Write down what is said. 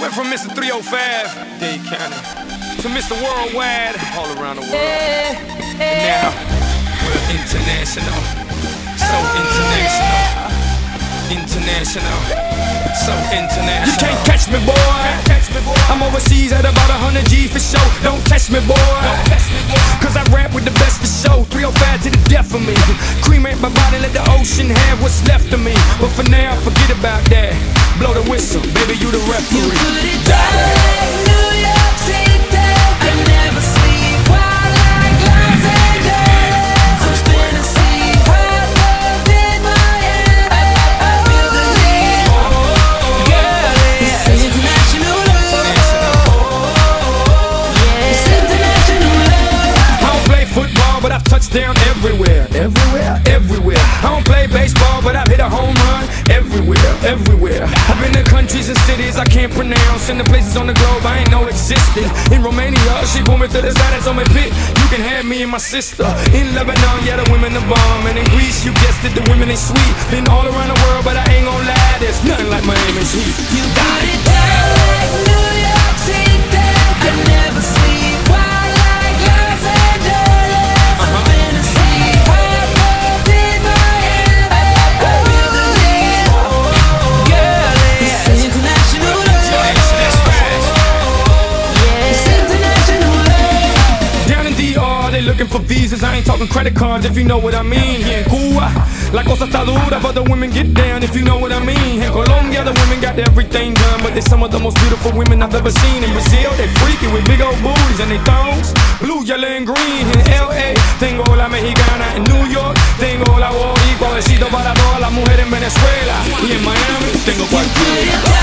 Went from Mr. 305, Dade County, to Mr. Worldwide, all around the world. And now, we're international, so international, international, so international. You can't catch me, boy. I'm overseas at about 100 G for show. Don't catch me, boy. Cause I rap ocean have what's left of me. But for now, forget about that. Blow the whistle, baby, you the referee. You down everywhere. Everywhere, everywhere. I don't play baseball, but I've hit a home run everywhere, everywhere. I've been to countries and cities I can't pronounce, and the places on the globe I ain't know existed. In Romania, she me to the side told me, "Pit, you can have me and my sister." In Lebanon, yeah, the women are bomb, and in Greece, you guessed it, the women ain't sweet. Been all around the world, but I ain't gon' lie, there's nothing like Miami's heat. You put it visas. I ain't talking credit cards if you know what I mean. Here in Cuba, la cosa está dura, but the women get down if you know what I mean. In Colombia, the women got everything done, but they're some of the most beautiful women I've ever seen. In Brazil, they freaky with big old booties and they thongs, blue, yellow, and green. In LA, tengo la mexicana. In New York, tengo la boricua. Para todas las mujeres en Venezuela. Y en Miami, tengo cualquiera.